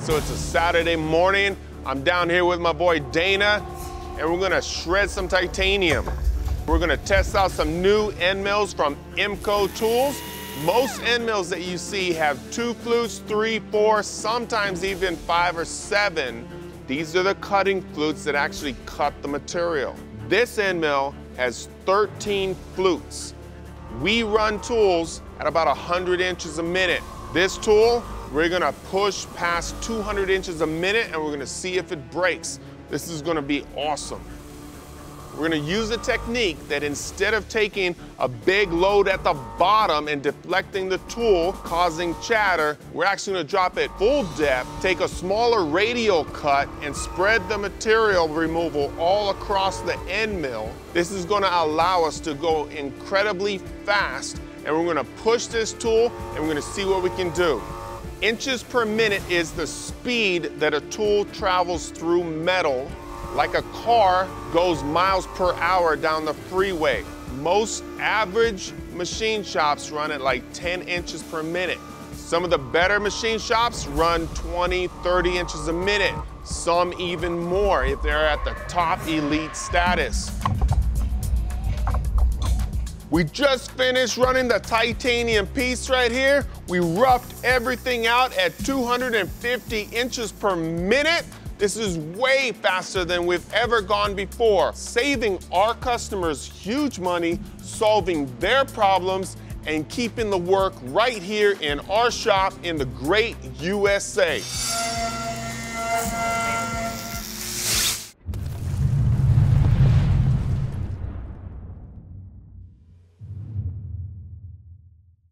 So it's a Saturday morning. I'm down here with my boy Dana, and we're gonna shred some titanium. We're gonna test out some new end mills from IMCO Tools. Most end mills that you see have two flutes, three, four, sometimes even five or seven. These are the cutting flutes that actually cut the material. This end mill has 13 flutes. We run tools at about 100 inches a minute. This tool we're gonna push past 200 inches a minute and we're gonna see if it breaks. This is gonna be awesome. We're gonna use a technique that instead of taking a big load at the bottom and deflecting the tool, causing chatter, we're actually gonna drop it full depth, take a smaller radial cut, and spread the material removal all across the end mill. This is gonna allow us to go incredibly fast, and we're gonna push this tool, and we're gonna see what we can do. Inches per minute is the speed that a tool travels through metal, like a car goes miles per hour down the freeway. Most average machine shops run at like 10 inches per minute. Some of the better machine shops run 20, 30 inches a minute. Some even more if they're at the top elite status. We just finished running the titanium piece right here. We roughed everything out at 250 inches per minute. This is way faster than we've ever gone before, saving our customers huge money, solving their problems, and keeping the work right here in our shop in the great USA.